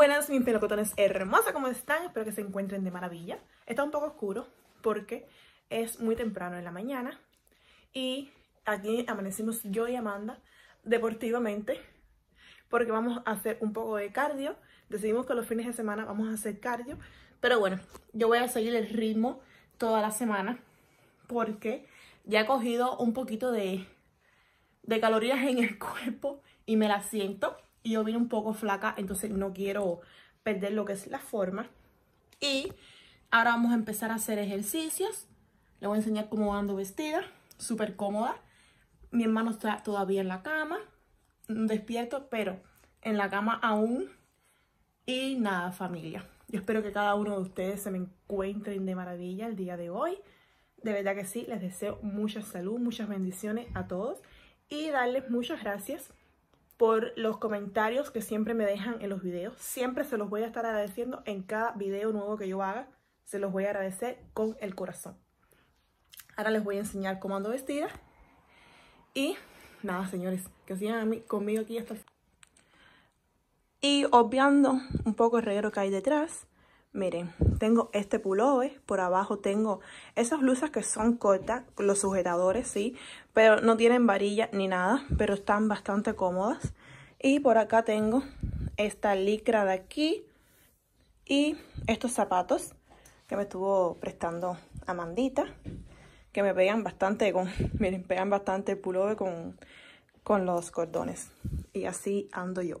Buenas, mis pelocotones hermosas, ¿cómo están? Espero que se encuentren de maravilla. Está un poco oscuro porque es muy temprano en la mañana y aquí amanecimos yo y Amanda deportivamente porque vamos a hacer un poco de cardio. Decidimos que los fines de semana vamos a hacer cardio, pero bueno, yo voy a seguir el ritmo toda la semana porque ya he cogido un poquito de, de calorías en el cuerpo y me la siento y yo vine un poco flaca, entonces no quiero perder lo que es la forma. Y ahora vamos a empezar a hacer ejercicios. Le voy a enseñar cómo ando vestida, súper cómoda. Mi hermano está todavía en la cama, despierto, pero en la cama aún. Y nada, familia. Yo espero que cada uno de ustedes se me encuentren de maravilla el día de hoy. De verdad que sí, les deseo mucha salud, muchas bendiciones a todos. Y darles muchas gracias por los comentarios que siempre me dejan en los videos. Siempre se los voy a estar agradeciendo en cada video nuevo que yo haga. Se los voy a agradecer con el corazón. Ahora les voy a enseñar cómo ando vestida. Y nada, señores, que sigan a conmigo aquí hasta Y obviando un poco el reguero que hay detrás, miren, tengo este pullover, por abajo tengo esas blusas que son cortas, los sujetadores, sí, pero no tienen varilla ni nada, pero están bastante cómodas. Y por acá tengo esta licra de aquí y estos zapatos que me estuvo prestando Amandita, que me pegan bastante con, miren, pegan bastante el pullover con, con los cordones. Y así ando yo.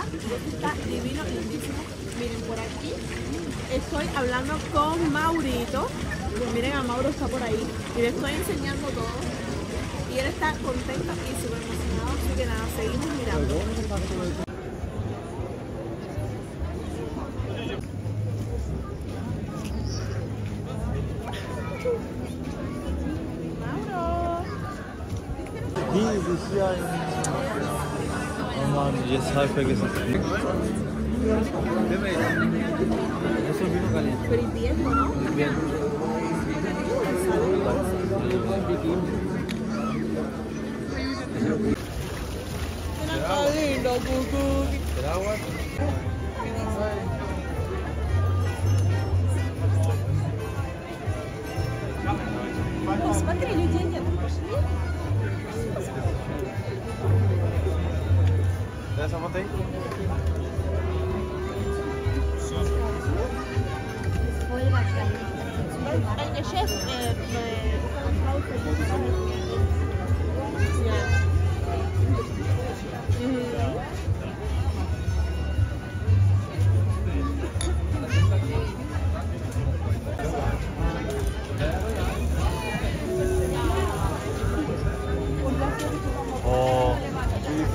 está divino, lindísimo. Miren por aquí. Estoy hablando con Maurito. Pues miren, a Mauro está por ahí. Y le estoy enseñando todo. Y él está contento y súper emocionado. Así que nada, seguimos mirando. Mauro. Dieses Jahr in... Oh Mann, jetzt habe ich vergessen. Pero invierno, ¿no? Mira qué lindo, Cucu. Смотри, людей нет, пошли. El chef eh, me busca los pautas.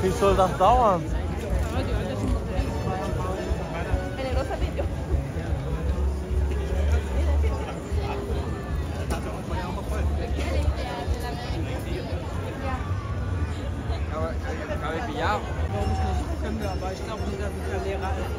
Wie viel soll das dauern? Ja. Warum nicht? Können wir, aber ich glaube nicht, dass ich der Lehrer ist.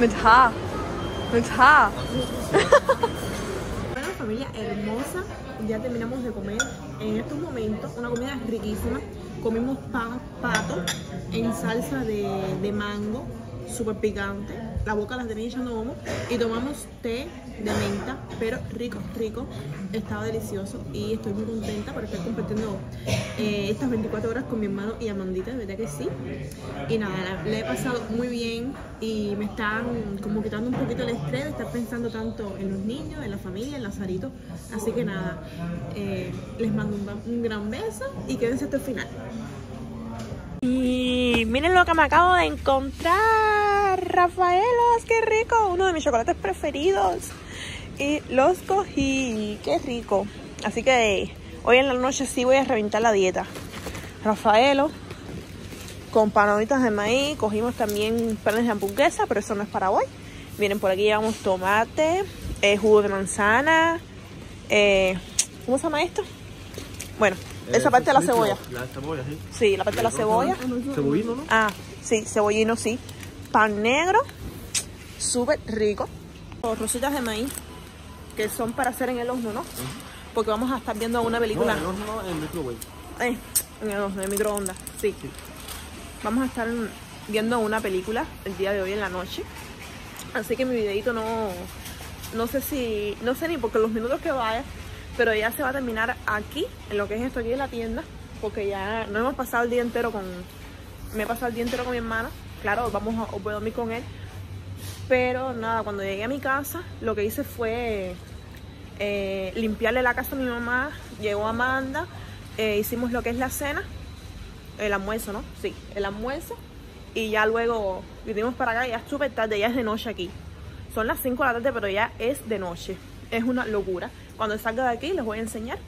Mit H. Bueno, familia hermosa, ya terminamos de comer. En estos momentos, una comida riquísima. Comimos pan pato en salsa de, de mango, súper picante. La boca la tenía echando humo. Y tomamos té de menta, pero rico, rico. Estaba delicioso y estoy muy contenta por estar compartiendo eh, estas 24 horas con mi hermano y Amandita, de verdad que sí. Y nada, la he pasado muy bien y me están como quitando un poquito el estrés de estar pensando tanto en los niños, en la familia, en Lazarito. Así que nada, eh, les mando un, un gran beso y quédense hasta el final. Y miren lo que me acabo de encontrar, Rafaelos, qué rico, uno de mis chocolates preferidos. Y los cogí, qué rico. Así que hoy en la noche sí voy a reventar la dieta. Rafaelo, con panaditas de maíz, cogimos también panes de hamburguesa, pero eso no es para hoy. Miren, por aquí llevamos tomate, eh, jugo de manzana, eh, ¿cómo se llama esto? Bueno, esa parte de la cebolla. La cebolla, sí. Sí, la parte de la cebolla. Cebollino, ¿no? Ah, sí, cebollino, sí. Pan negro, súper rico. Los rositas de maíz, que son para hacer en el horno, ¿no? Porque vamos a estar viendo una película. No, no, no, en microwave. Eh, en el horno, en el microondas, sí. Vamos a estar viendo una película el día de hoy en la noche. Así que mi videito no, no sé si, no sé ni porque los minutos que vaya, pero ya se va a terminar aquí, en lo que es esto aquí en la tienda, porque ya no hemos pasado el día entero con, me he pasado el día entero con mi hermana, claro, vamos a, puedo dormir con él, pero nada, cuando llegué a mi casa, lo que hice fue eh, limpiarle la casa a mi mamá, llegó Amanda, eh, hicimos lo que es la cena, el almuerzo, ¿no? Sí, el almuerzo. Y ya luego vinimos para acá, ya es súper tarde, ya es de noche aquí. Son las 5 de la tarde, pero ya es de noche. Es una locura. Cuando salga de aquí les voy a enseñar.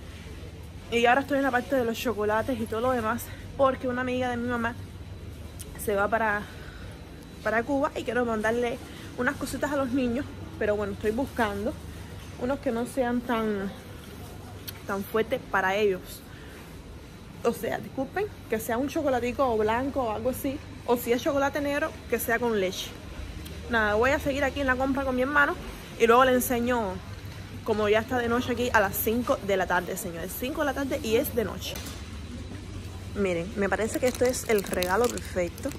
Y ahora estoy en la parte de los chocolates y todo lo demás. Porque una amiga de mi mamá se va para, para Cuba y quiero mandarle unas cositas a los niños. Pero bueno, estoy buscando unos que no sean tan, tan fuertes para ellos o sea, disculpen, que sea un chocolatico blanco o algo así, o si es chocolate negro, que sea con leche. Nada, voy a seguir aquí en la compra con mi hermano y luego le enseño, como ya está de noche aquí, a las 5 de la tarde, señores. 5 de la tarde y es de noche. Miren, me parece que esto es el regalo perfecto.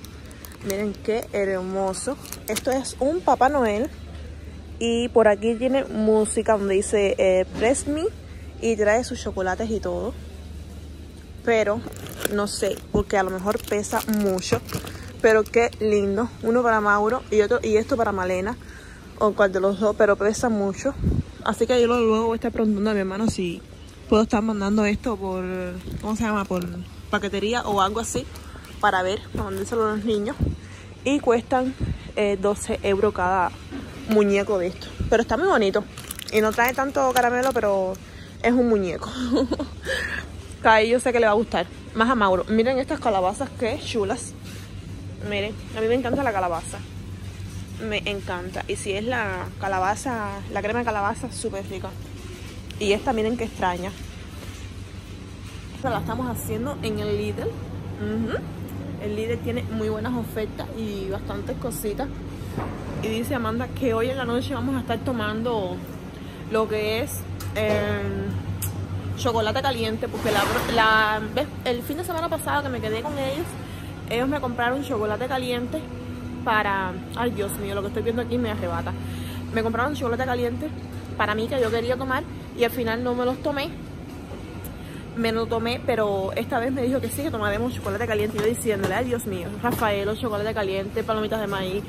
Miren qué hermoso. Esto es un Papá Noel. Y por aquí tiene música donde dice eh, Press Me y trae sus chocolates y todo pero no sé, porque a lo mejor pesa mucho. Pero qué lindo. Uno para Mauro y otro y esto para Malena. O cual de los dos, pero pesa mucho. Así que yo luego voy a estar preguntando a mi hermano si puedo estar mandando esto por, ¿cómo se llama? Por paquetería o algo así. Para ver, para mandárselo a los niños. Y cuestan eh, 12 euros cada muñeco de esto. Pero está muy bonito. Y no trae tanto caramelo, pero es un muñeco. que a ellos sé que le va a gustar. Más a Mauro. Miren estas calabazas que chulas. Miren, a mí me encanta la calabaza. Me encanta. Y si es la calabaza, la crema de calabaza, súper rica. Y esta, miren qué extraña. Esta la estamos haciendo en el Lidl. El Lidl tiene muy buenas ofertas y bastantes cositas. Y dice Amanda que hoy en la noche vamos a estar tomando lo que es eh, chocolate caliente. Porque el fin de semana pasado que me quedé con ellos, ellos me compraron chocolate caliente para... Ay, Dios mío, lo que estoy viendo aquí me arrebata. Me compraron chocolate caliente para mí que yo quería tomar y al final no me los tomé. Me lo tomé, pero esta vez me dijo que sí, que tomaremos chocolate caliente. Y yo diciéndole, ay Dios mío, Rafaelo, chocolate caliente, palomitas de maíz.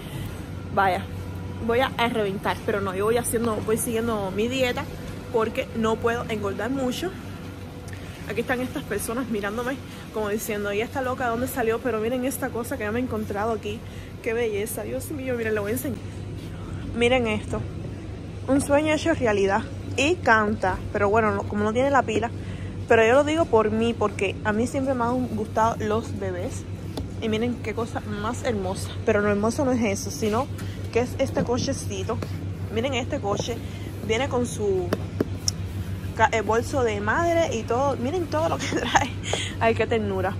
Vaya, voy a, reventar, pero no, yo voy haciendo, voy siguiendo mi dieta porque no puedo engordar mucho. Aquí están estas personas mirándome como diciendo, ella está loca, ¿de dónde salió? Pero miren esta cosa que ya me he encontrado aquí. Qué belleza, Dios mío, miren, lo voy a enseñar. Miren esto. Un sueño hecho realidad. Y canta, pero bueno, no- como no tiene la pila. Pero yo lo digo por mí, porque a mí siempre me han gustado los bebés. Y miren qué cosa más hermosa. Pero lo hermoso no es eso, sino que es este cochecito. Miren este coche. Viene con su eh, bolso de madre y todo. Miren todo lo que trae. Ay, qué ternura.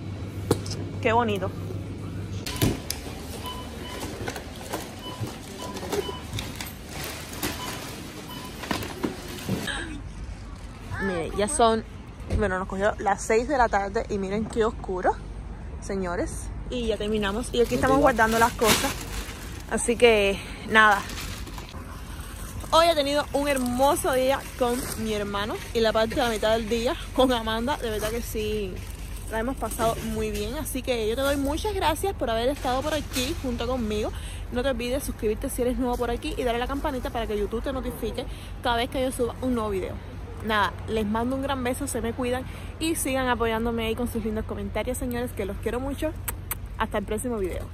Qué bonito. Miren, ya son bueno, nos cogió las 6 de la tarde y miren qué oscuro, señores. Y ya terminamos. Y aquí estamos guardando las cosas. Así que nada. Hoy he tenido un hermoso día con mi hermano y la parte de la mitad del día con Amanda. De verdad que sí, la hemos pasado muy bien. Así que yo te doy muchas gracias por haber estado por aquí junto conmigo. No te olvides suscribirte si eres nuevo por aquí y darle a la campanita para que YouTube te notifique cada vez que yo suba un nuevo video. Nada, les mando un gran beso, se me cuidan y sigan apoyándome ahí con sus lindos comentarios, señores, que los quiero mucho. Hasta el próximo video.